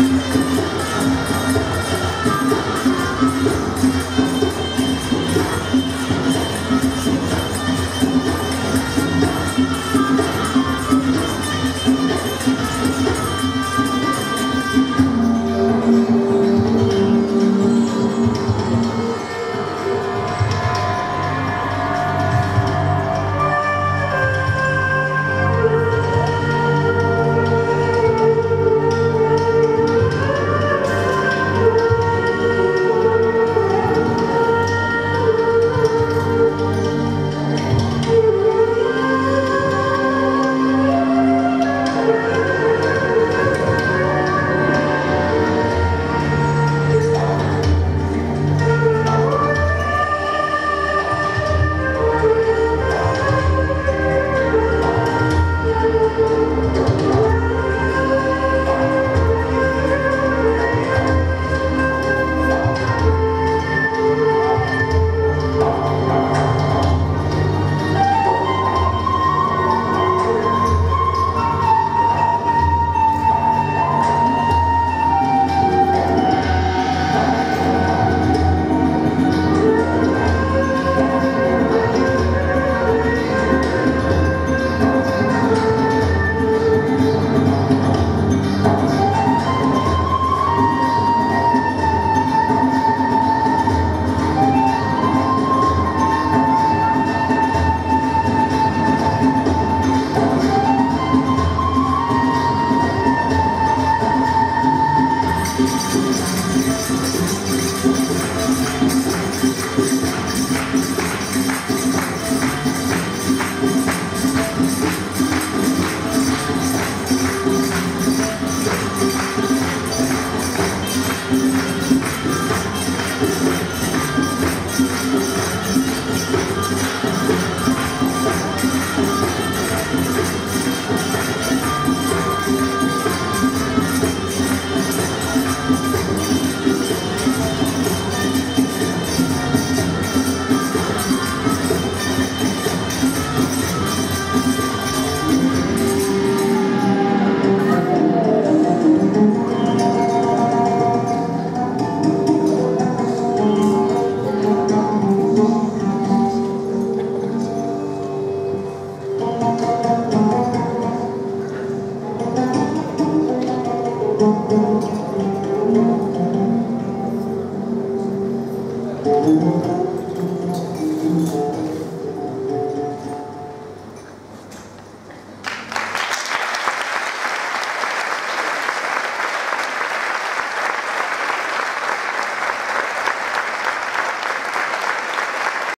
Música Thank you.